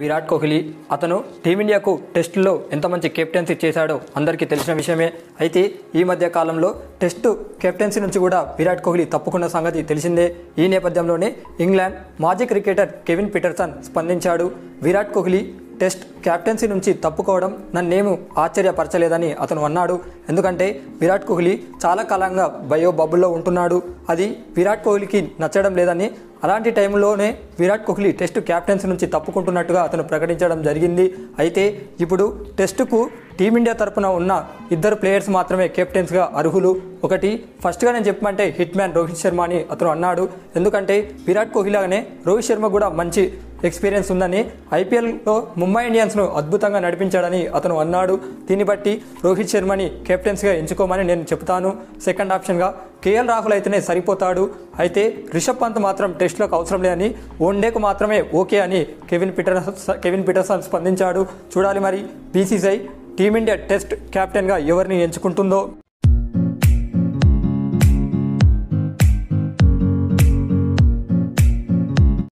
విరాట్ కోహ్లీ అతను టీమిండియాకు టెస్టులో ఎంత మంచి కెప్టెన్సీ చేశాడో అందరికీ తెలిసిన విషయమే. అయితే ఈ మధ్య కాలంలో టెస్టు కెప్టెన్సీ నుంచి కూడా విరాట్ కోహ్లీ తప్పుకున్న సంగతి తెలిసిందే. ఈ నేపథ్యంలోనే ఇంగ్లాండ్ మాజీ క్రికెటర్ కెవిన్ పీటర్సన్ స్పందించాడు. విరాట్ కోహ్లీ టెస్ట్ కెప్టెన్సీ నుంచి తప్పుకోవడం నన్నేమో ఆశ్చర్యపరచలేదని అతను అన్నాడు. ఎందుకంటే విరాట్ కోహ్లీ చాలా కాలంగా బయో బబుల్లో ఉంటున్నాడు. అది విరాట్ కోహ్లీకి నచ్చడం లేదని అలాంటి టైంలోనే విరాట్ కోహ్లీ టెస్ట్ క్యాప్టెన్సీ నుంచి తప్పుకుంటున్నట్టుగా అతను ప్రకటించడం జరిగింది. అయితే ఇప్పుడు టెస్టుకు టీమిండియా తరపున ఉన్న ఇద్దరు ప్లేయర్స్ మాత్రమే కెప్టెన్స్గా అర్హులు. ఒకటి ఫస్ట్గా నేను చెప్పమంటే హిట్ మ్యాన్ రోహిత్ శర్మ అని అతను అన్నాడు. ఎందుకంటే విరాట్ కోహ్లీ లాగానే రోహిత్ శర్మ కూడా మంచి ఎక్స్పీరియన్స్ ఉందని ఐపీఎల్లో ముంబై ఇండియన్స్ను అద్భుతంగా నడిపించాడని అతను అన్నాడు. దీన్ని బట్టి రోహిత్ శర్మని కెప్టెన్స్గా ఎంచుకోమని నేను చెప్తాను సెకండ్ ఆప్షన్గా కేఎల్ రాహుల్ అయితేనే సరిపోతాడు. అయితే రిషబ్ పంత్ మాత్రం టెస్ట్లోకి అవసరం లేదని వన్డేకు మాత్రమే ఓకే అని కెవిన్ పీటర్ కెవిన్ పీటర్సన్ స్పందించాడు. చూడాలి మరి బీసీసీఐ టీమిండియా టెస్ట్ కెప్టెన్గా ఎవరిని ఎంచుకుంటుందో.